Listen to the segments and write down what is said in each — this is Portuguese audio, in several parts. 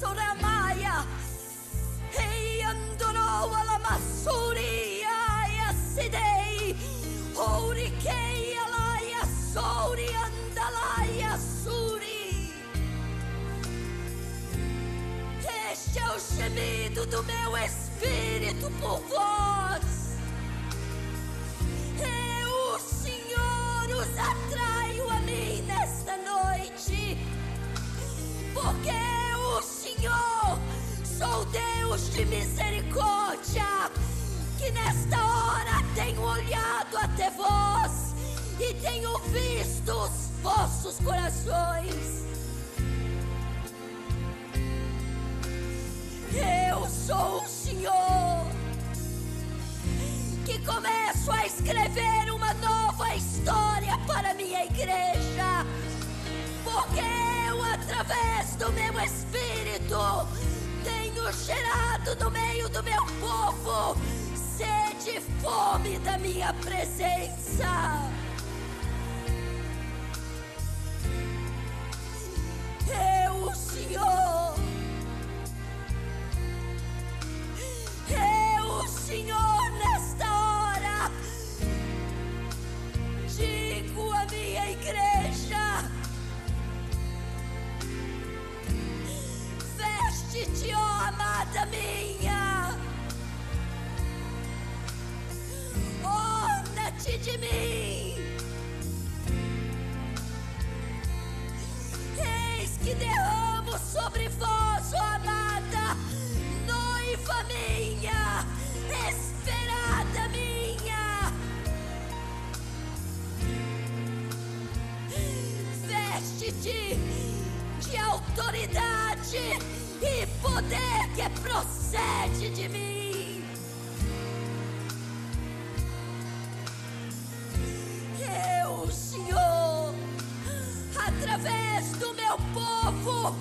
Soramaya, Hey Andoro Alamasuria, Yasidei, Horikei Alaya Sori Andalaya Suri. Este é o gemido do meu espírito por vós. Eu, Senhor, os atraio a mim nesta noite, porque Senhor, sou Deus de misericórdia, que nesta hora tenho olhado até vós e tenho visto os vossos corações. Eu sou o Senhor que começo a escrever uma nova história para minha igreja, através do meu espírito, tenho gerado no meio do meu povo sede e fome da minha presença. Que derramo sobre vós, ó amada, noiva minha, esperada minha. Veste-te de autoridade e poder que procede de mim. Meu povo,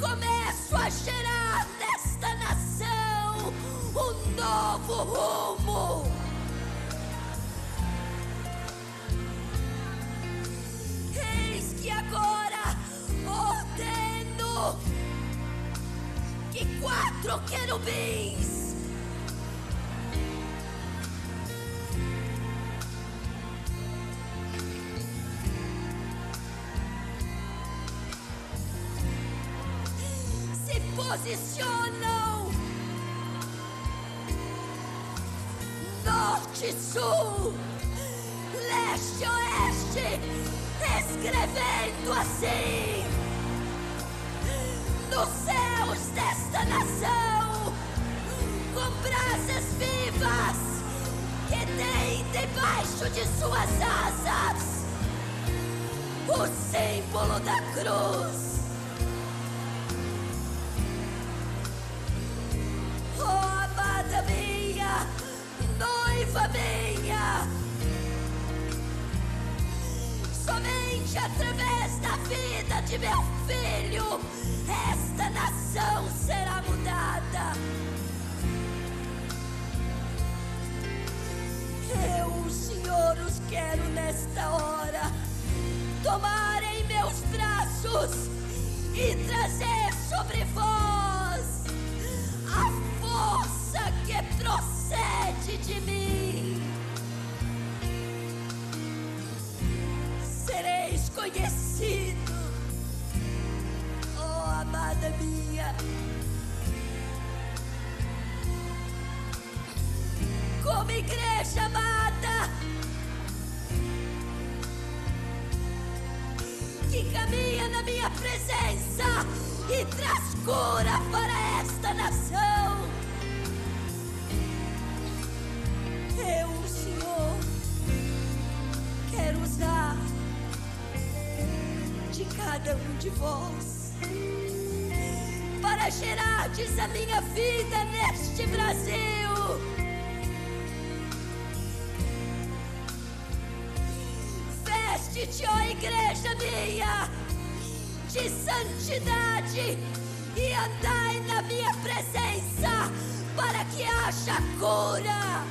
começo a gerar nesta nação um novo rumo. Eis que agora ordeno que quatro querubins posicionam norte, sul, leste, oeste, escrevendo assim nos céus desta nação, com brasas vivas que tem debaixo de suas asas o símbolo da cruz. Somente através da vida de meu filho, esta nação será mudada. Eu, Senhor, os quero nesta hora tomar igreja amada. Que caminha na minha presença e traz cura para esta nação. Eu, Senhor, quero usar de cada um de vós para gerardes a minha vida neste Brasil. Veste-te, ó igreja minha, de santidade e andai na minha presença para que haja cura.